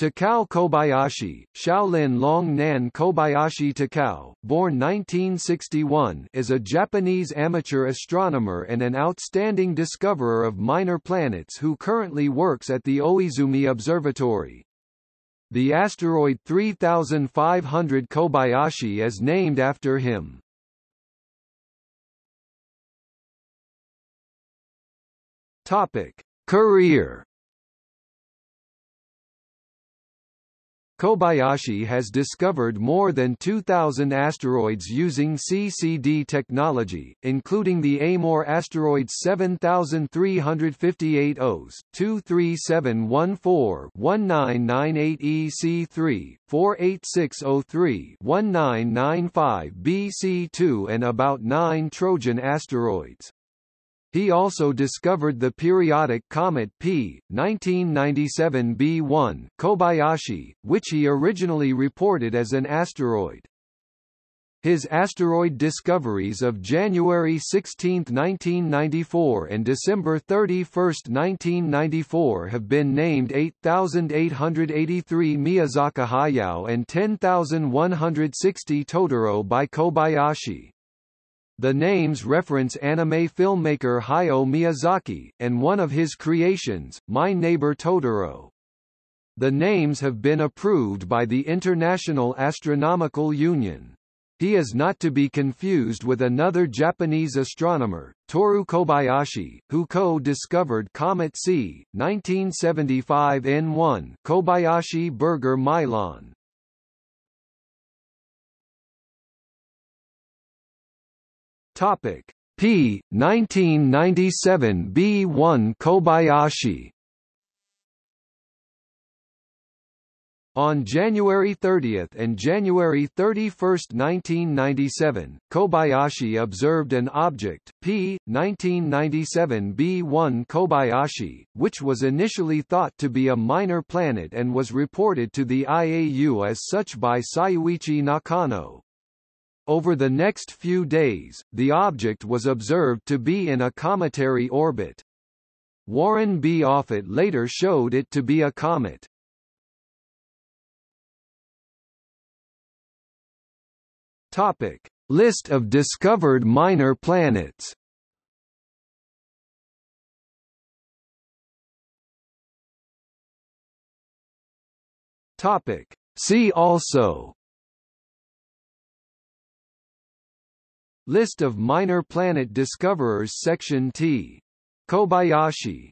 Takao Kobayashi, Shaolin Long Nan Kobayashi Takao, born 1961, is a Japanese amateur astronomer and an outstanding discoverer of minor planets who currently works at the Oizumi Observatory. The asteroid 3500 Kobayashi is named after him. Topic: Career Kobayashi has discovered more than 2,000 asteroids using CCD technology, including the Amor asteroids 7358 Oze, 23714 1998 EC3, 48603 1995 BC2 and about 9 Trojan asteroids. He also discovered the periodic comet P. 1997 B1 Kobayashi, which he originally reported as an asteroid. His asteroid discoveries of January 16, 1994 and December 31, 1994 have been named 8883 Miyazaki Hayao and 10160 Totoro by Kobayashi. The names reference anime filmmaker Hayao Miyazaki, and one of his creations, My Neighbor Totoro. The names have been approved by the International Astronomical Union. He is not to be confused with another Japanese astronomer, Toru Kobayashi, who co-discovered Comet C, 1975 N1 Kobayashi Berger Topic P 1997 B1 Kobayashi On January 30 and January 31, 1997, Kobayashi observed an object, P. 1997 B1 Kobayashi, which was initially thought to be a minor planet and was reported to the IAU as such by Syuichi Nakano. Over the next few days, the object was observed to be in a cometary orbit. Warren B. Offutt later showed it to be a comet. Topic: List of discovered minor planets. Topic: See also List of minor planet discoverers Section T. Kobayashi